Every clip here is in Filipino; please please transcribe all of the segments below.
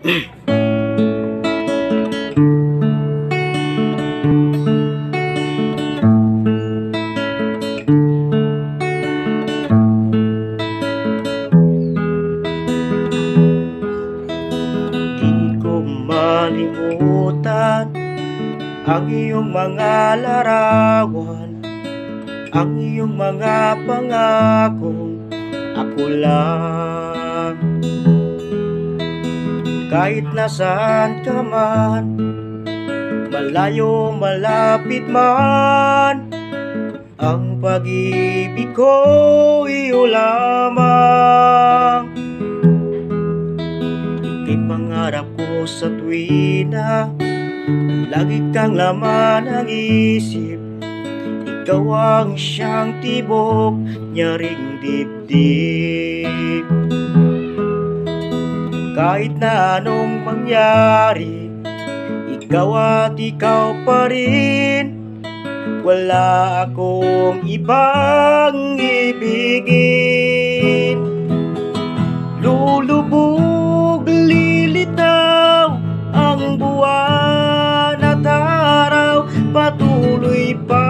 Malimutan ang iyong mga larawan Ang iyong mga pangakong ako lang Kahit nasaan ka man Malayo malapit man Ang pag-ibig ko iyo lamang Ika'y pangarap ko sa tuwina Lagi kang laman ng isip Ikaw ang siyang tibok Nyaring dibdib Kahit na anong mangyari Ikaw at ikaw pa rin. Wala akong ibang ibigin. Lulubog, lilitaw ang buwan at araw. Patuloy pang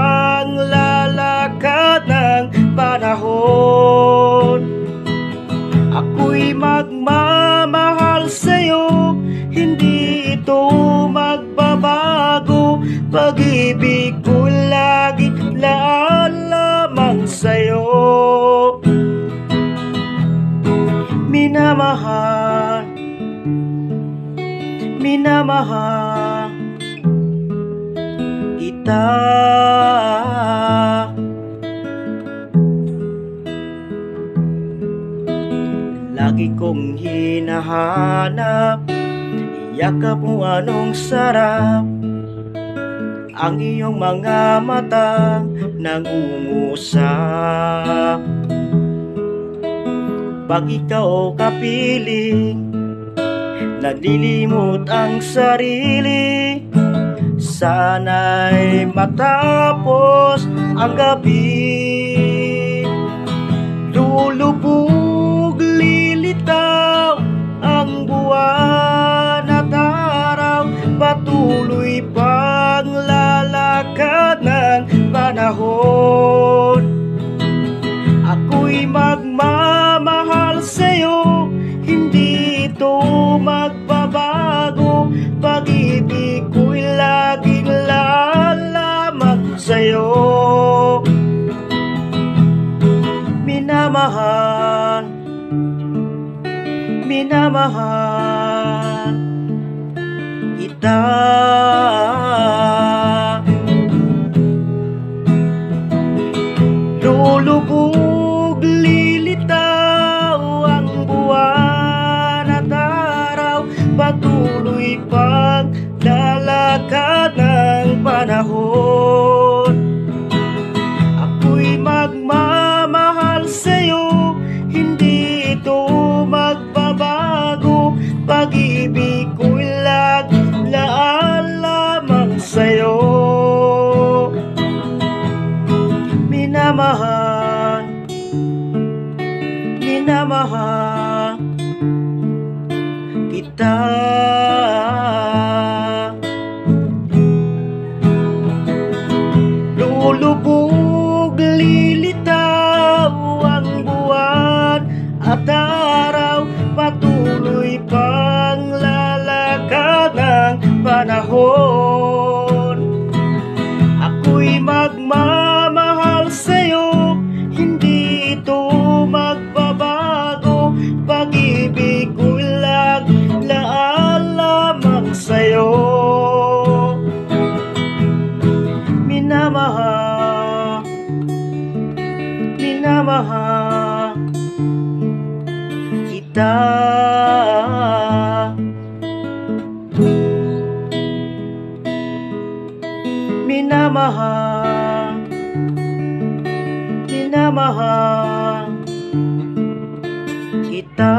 ito magbabago. Pag-ibig ko lagi laan lamang sa'yo. Minamahal. Minamahal. Kita. Lagi kong hinahanap Yakap mo anong sarap Ang iyong mga mata nangungusap Pag ikaw kapiling Nalilimot ang sarili Sana'y matapos ang gabi Patuloy pang lalakad ng panahon. Ako'y magmamahal sa'yo Hindi ito magbabago. Pag-ibig ko'y laging lalaman sa'yo. Minamahal Minamahal Kita. Lulubog, lilitaw ang buwan at araw. Patuloy pang lalakad ng panahon. Ako'y magmamahal sa'yo Hindi ito magbabago. Pag-ibig Kita Minamahal. Minamahal. Kita. Minamahal. Minamahal. Kita